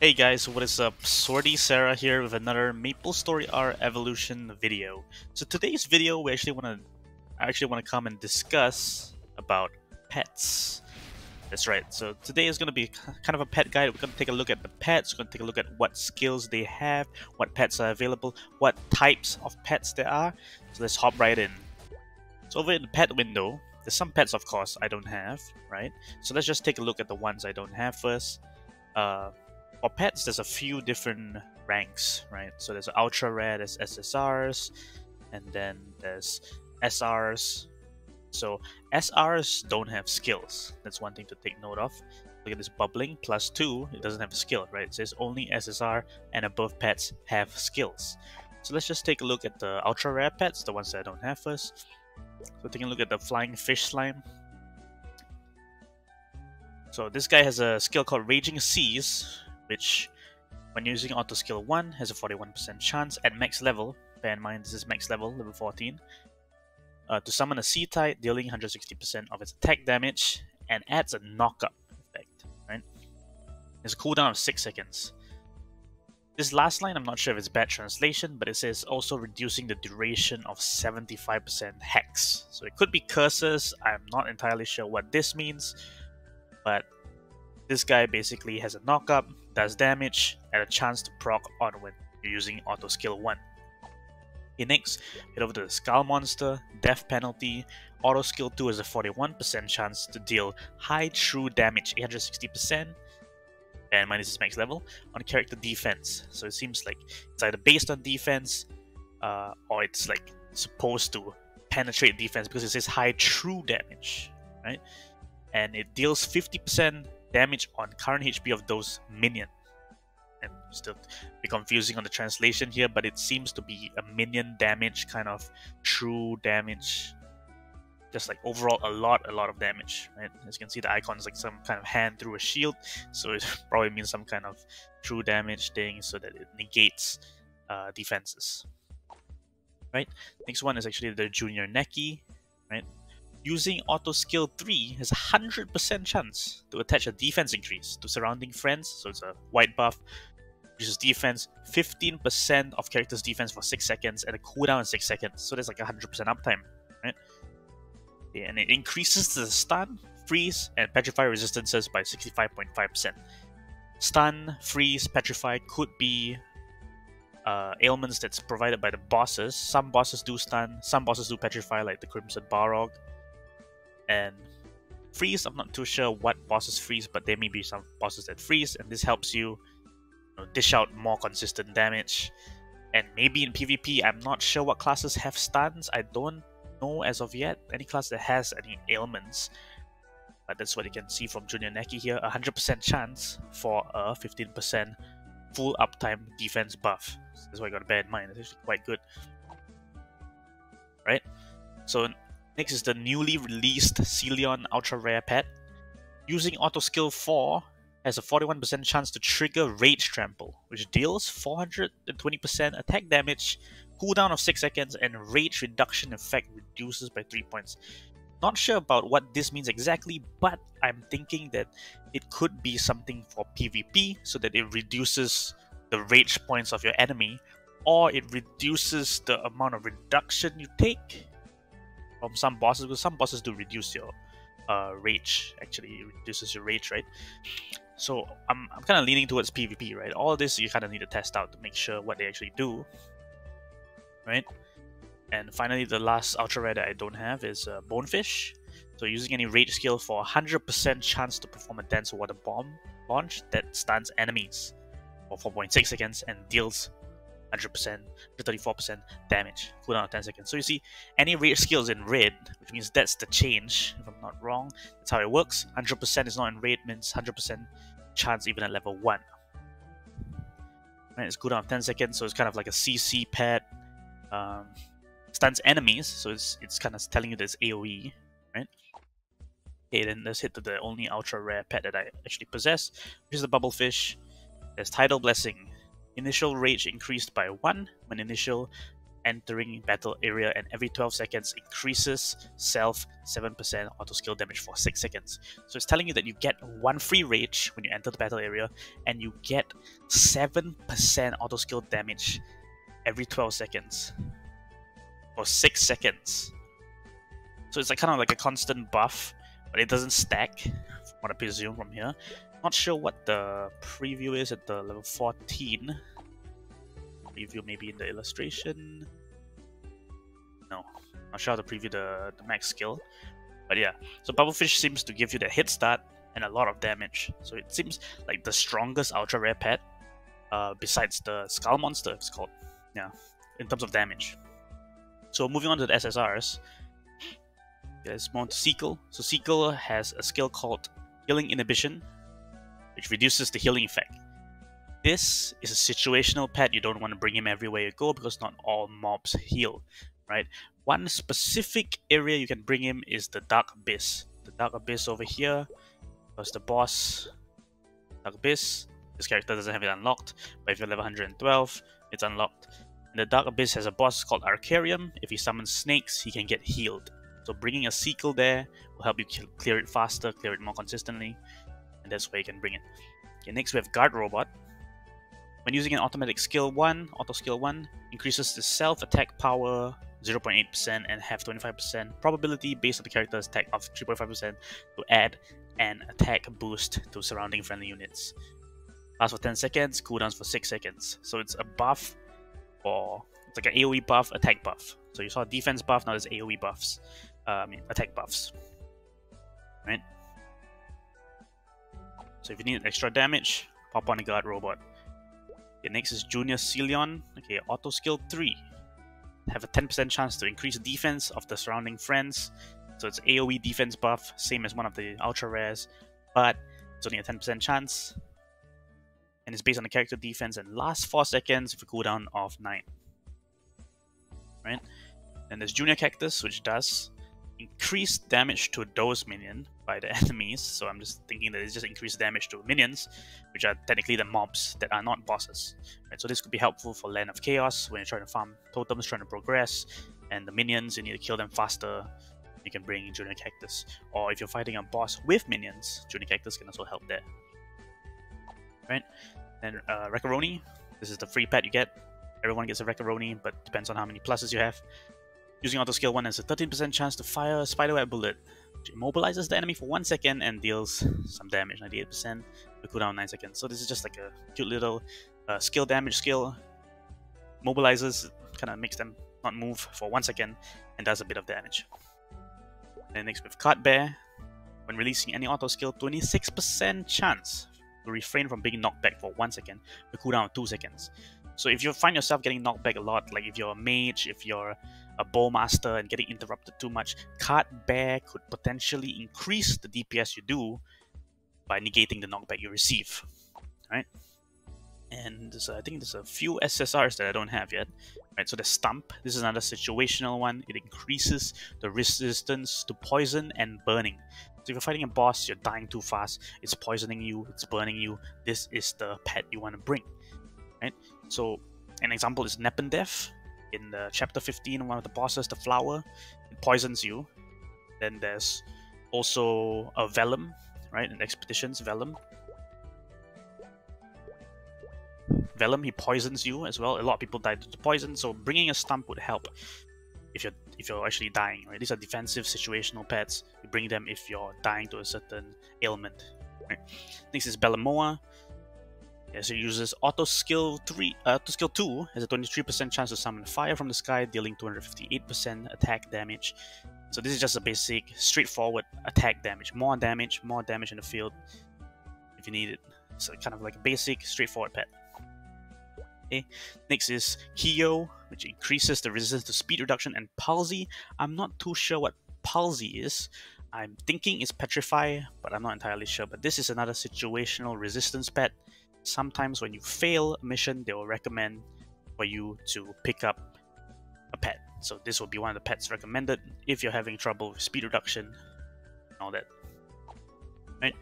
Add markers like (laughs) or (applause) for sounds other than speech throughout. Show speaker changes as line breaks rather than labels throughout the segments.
Hey guys, what is up? Swordie Sarah here with another Maple Story R Evolution video. So today's video, we actually want to, I actually want to come and discuss about pets. That's right. So today is going to be kind of a pet guide. We're going to take a look at the pets. We're going to take a look at what skills they have, what pets are available, what types of pets there are. So let's hop right in. So over in the pet window, there's some pets, of course, I don't have, right? So let's just take a look at the ones I don't have first. Uh, for pets, there's a few different ranks, right? So there's ultra rare, there's SSRs, and then there's SRs. So SRs don't have skills. That's one thing to take note of. Look at this bubbling plus two, it doesn't have a skill, right? It says only SSR and above pets have skills. So let's just take a look at the ultra rare pets, the ones that I don't have first. So taking a look at the flying fish slime. So this guy has a skill called Raging Seas, which when using auto skill 1 has a 41% chance at max level, bear in mind this is max level, level 14, uh, to summon a sea type dealing 160% of its attack damage and adds a knockup effect, right? There's a cooldown of 6 seconds. This last line, I'm not sure if it's bad translation, but it says also reducing the duration of 75% hex. So it could be curses, I'm not entirely sure what this means, but this guy basically has a knockup, does damage, and a chance to proc on when you're using auto skill 1. Okay, next, head over to the Skull Monster, Death Penalty, Auto Skill 2 has a 41% chance to deal high true damage, 860%, and minus its max level, on character defense. So it seems like it's either based on defense, uh, or it's like supposed to penetrate defense because it says high true damage, right? And it deals 50% damage on current HP of those minion. And still be confusing on the translation here, but it seems to be a minion damage kind of true damage. Just like overall a lot, a lot of damage, right? As you can see, the icon is like some kind of hand through a shield, so it (laughs) probably means some kind of true damage thing, so that it negates uh, defenses. Right. Next one is actually the Junior Necki, right? Using auto skill 3 has a 100% chance to attach a defense increase to surrounding friends, so it's a white buff, uses defense, 15% of character's defense for 6 seconds, and a cooldown in 6 seconds, so there's like 100% uptime, right? Yeah, and it increases the stun, freeze, and petrify resistances by 65.5%. Stun, freeze, petrify could be uh, ailments that's provided by the bosses. Some bosses do stun, some bosses do petrify, like the Crimson Balrog and freeze. I'm not too sure what bosses freeze, but there may be some bosses that freeze, and this helps you, you know, dish out more consistent damage. And maybe in PvP, I'm not sure what classes have stuns. I don't know as of yet any class that has any ailments. But that's what you can see from Junior Necki here. 100% chance for a 15% full uptime defense buff. So that's what you gotta bear in mind. It's actually quite good. Right? So Next is the newly released Celion Ultra Rare Pet. Using Auto Skill 4 has a 41% chance to trigger Rage Trample, which deals 420% attack damage, cooldown of 6 seconds, and rage reduction effect reduces by 3 points. Not sure about what this means exactly, but I'm thinking that it could be something for PvP so that it reduces the rage points of your enemy, or it reduces the amount of reduction you take from some bosses because some bosses do reduce your uh, rage actually. It reduces your rage right? So I'm, I'm kind of leaning towards PvP right? All this you kind of need to test out to make sure what they actually do right? And finally the last ultra rare that I don't have is uh, Bonefish. So using any rage skill for 100% chance to perform a dense water bomb launch that stuns enemies for 4.6 seconds and deals 100% to 34% damage, cooldown of 10 seconds. So you see, any rage skill is in red, which means that's the change, if I'm not wrong. That's how it works. 100% is not in red, means 100% chance even at level 1. Right, it's cooldown of 10 seconds, so it's kind of like a CC pet. Um, stuns enemies, so it's, it's kind of telling you it's AoE, right? Okay, then let's hit to the only ultra rare pet that I actually possess, which is the Bubblefish. There's Tidal Blessing, Initial rage increased by 1 when initial entering battle area and every 12 seconds increases self 7% auto skill damage for 6 seconds. So it's telling you that you get 1 free rage when you enter the battle area and you get 7% auto skill damage every 12 seconds for 6 seconds. So it's like kind of like a constant buff, but it doesn't stack, what I presume from here. Not sure what the preview is at the level 14 preview maybe in the illustration. No, not sure how to preview the, the max skill. But yeah, so Bubblefish seems to give you the hit start and a lot of damage. So it seems like the strongest ultra rare pet, uh, besides the Skull Monster, it's called. Yeah, in terms of damage. So moving on to the SSRs, there's more Seagull. So Seagull has a skill called Healing Inhibition, which reduces the healing effect. This is a situational pet. You don't want to bring him everywhere you go because not all mobs heal, right? One specific area you can bring him is the Dark Abyss. The Dark Abyss over here was the boss. Dark Abyss. This character doesn't have it unlocked, but if you're level 112, it's unlocked. And the Dark Abyss has a boss called Arkarium. If he summons snakes, he can get healed. So bringing a Seagull there will help you clear it faster, clear it more consistently, and that's where you can bring it. Okay, next we have Guard Robot. When using an automatic skill 1, auto skill 1 increases the self attack power 0.8% and have 25% probability based on the character's attack of 3.5% to add an attack boost to surrounding friendly units. Lasts for 10 seconds, cooldowns for 6 seconds. So it's a buff or it's like an AoE buff, attack buff. So you saw defense buff, now there's AoE buffs. Uh, I mean attack buffs. Right? So if you need extra damage, pop on a guard robot. Okay, next is Junior Celion. Okay, auto skill 3. Have a 10% chance to increase the defense of the surrounding friends. So it's AoE defense buff, same as one of the ultra rares, but it's only a 10% chance. And it's based on the character defense and lasts 4 seconds with a cooldown of 9. Right? Then there's Junior Cactus, which does increased damage to those minion by the (laughs) enemies. So I'm just thinking that it's just increased damage to minions, which are technically the mobs that are not bosses. Right? So this could be helpful for Land of Chaos when you're trying to farm totems, trying to progress, and the minions you need to kill them faster. You can bring Junior Cactus, or if you're fighting a boss with minions, Junior Cactus can also help there. Right? Then uh, Recaroni. This is the free pet you get. Everyone gets a Recaroni, but depends on how many pluses you have. Using auto skill 1 has a 13% chance to fire a spiderweb bullet, which immobilizes the enemy for 1 second and deals some damage, 98%, with cooldown 9 seconds. So this is just like a cute little uh, skill damage skill. Mobilizes, kind of makes them not move for 1 second and does a bit of damage. And next with Card Bear, when releasing any auto skill, 26% chance to refrain from being knocked back for 1 second with cooldown of 2 seconds. So if you find yourself getting knocked back a lot, like if you're a mage, if you're a bowmaster and getting interrupted too much, Card Bear could potentially increase the DPS you do by negating the knockback you receive. Right? And there's, I think there's a few SSRs that I don't have yet. Right, so the Stump, this is another situational one. It increases the resistance to poison and burning. So if you're fighting a boss, you're dying too fast, it's poisoning you, it's burning you, this is the pet you want to bring. Right? So an example is Nepenthe. In the chapter 15, one of the bosses, the flower, it poisons you. Then there's also a Vellum, right? In expeditions, Vellum. Vellum, he poisons you as well. A lot of people died to poison, so bringing a stump would help if you're if you're actually dying. Right? These are defensive situational pets. You bring them if you're dying to a certain ailment. Right? Next is Bellamoa. Yes, it uses auto skill 3 uh, auto skill 2 has a 23% chance to summon fire from the sky, dealing 258% attack damage. So this is just a basic, straightforward attack damage. More damage, more damage in the field if you need it. So kind of like a basic, straightforward pet. Okay. Next is Kyo, which increases the resistance to speed reduction and palsy. I'm not too sure what palsy is. I'm thinking it's petrify, but I'm not entirely sure. But this is another situational resistance pet sometimes when you fail a mission, they will recommend for you to pick up a pet. So this will be one of the pets recommended if you're having trouble with speed reduction and all that. Right.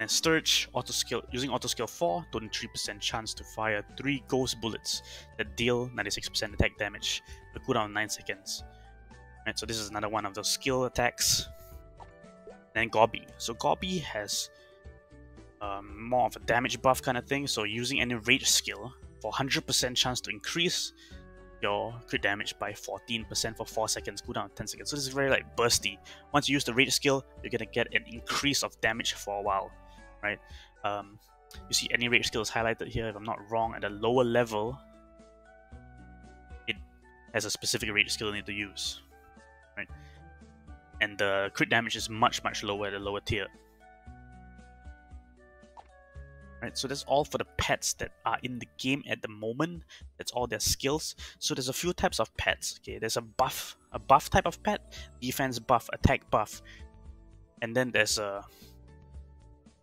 And Sturge, auto skill using auto skill 4, 23% chance to fire 3 ghost bullets that deal 96% attack damage with cooldown 9 seconds. Right, so this is another one of those skill attacks. Then Gobby. So Gobby has um, more of a damage buff kind of thing, so using any rage skill for 100% chance to increase your crit damage by 14% for 4 seconds, cooldown 10 seconds. So this is very like bursty. Once you use the rage skill, you're gonna get an increase of damage for a while, right? Um, you see any rage skill is highlighted here, if I'm not wrong, at a lower level, it has a specific rage skill you need to use, right? And the crit damage is much, much lower at a lower tier. Right, so that's all for the pets that are in the game at the moment. That's all their skills. So there's a few types of pets. Okay, there's a buff, a buff type of pet, defense buff, attack buff, and then there's a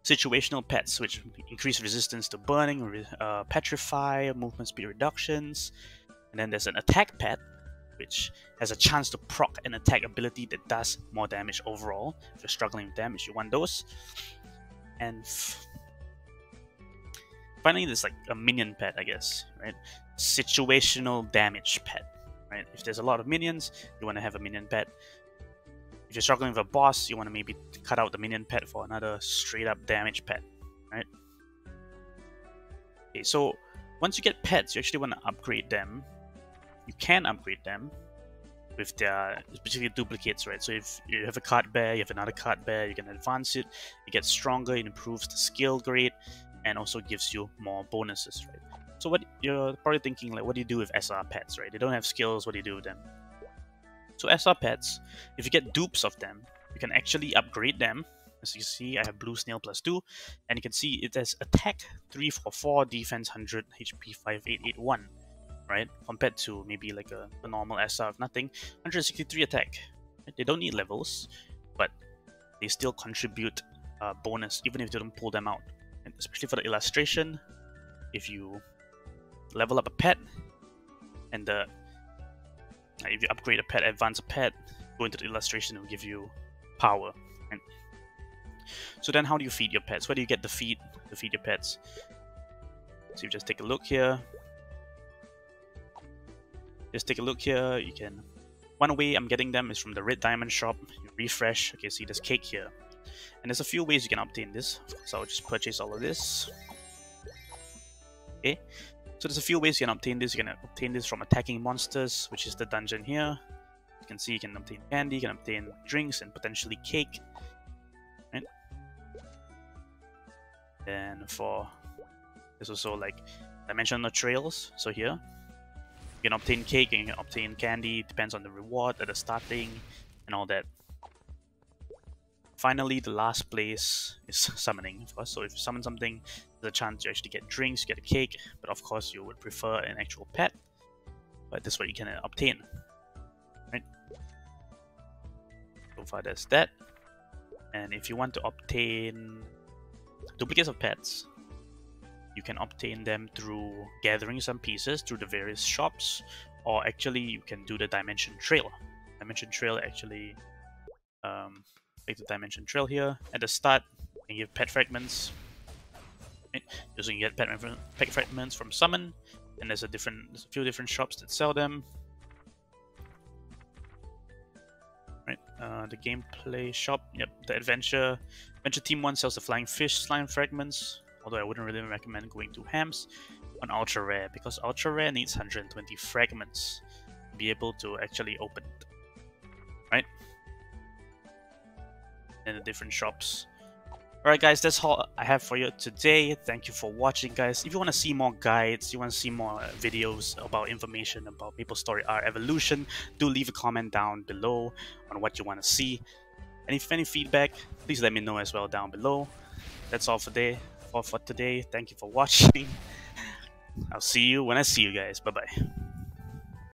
situational pets which increase resistance to burning, uh, petrify, movement speed reductions, and then there's an attack pet which has a chance to proc an attack ability that does more damage overall. If you're struggling with damage, you want those. And finally, there's like a minion pet, I guess, right? Situational damage pet, right? If there's a lot of minions, you want to have a minion pet. If you're struggling with a boss, you want to maybe cut out the minion pet for another straight up damage pet, right? Okay, so once you get pets, you actually want to upgrade them. You can upgrade them with their specific duplicates, right? So if you have a card bear, you have another card bear, you can advance it, it gets stronger, it improves the skill grade, and also gives you more bonuses, right? So what you're probably thinking, like, what do you do with SR pets, right? They don't have skills. What do you do with them? So SR pets, if you get dupes of them, you can actually upgrade them. As you see, I have blue snail plus two, and you can see it has attack 344, defense 100, HP 5881, right? Compared to maybe like a, a normal SR of nothing, 163 attack. Right? They don't need levels, but they still contribute uh, bonus even if you don't pull them out especially for the illustration, if you level up a pet and uh, the if you upgrade a pet, advance a pet, go into the illustration, it will give you power. Right? So then how do you feed your pets? Where do you get the feed to feed your pets? So you just take a look here. Just take a look here, you can one way I'm getting them is from the red diamond shop. You refresh, okay, see this cake here. And there's a few ways you can obtain this. So I'll just purchase all of this. Okay. So there's a few ways you can obtain this. You can obtain this from attacking monsters, which is the dungeon here. You can see you can obtain candy, you can obtain drinks, and potentially cake. Right? And for there's also like dimensional trails. So here you can obtain cake and you can obtain candy, depends on the reward at the starting and all that. Finally, the last place is (laughs) summoning, of course. So if you summon something, there's a chance you actually get drinks, get a cake, but of course you would prefer an actual pet. But this is what you can obtain. Right? So far there's that. And if you want to obtain duplicates of pets, you can obtain them through gathering some pieces through the various shops, or actually you can do the Dimension Trail. Dimension Trail actually um, make the dimension trail here. At the start, you give pet fragments. Right? So you get pet, pet fragments from summon, and there's a different, there's a few different shops that sell them. Right, uh, the gameplay shop. Yep, the adventure adventure team one sells the flying fish slime fragments. Although I wouldn't really recommend going to hams on ultra rare because ultra rare needs 120 fragments to be able to actually open it. Right in the different shops. Alright guys, that's all I have for you today. Thank you for watching guys. If you want to see more guides, you want to see more videos about information about MapleStory R Evolution, do leave a comment down below on what you want to see. And if any feedback, please let me know as well down below. That's all for today. For, for today. Thank you for (laughs) watching. I'll see you when I see you guys. Bye bye.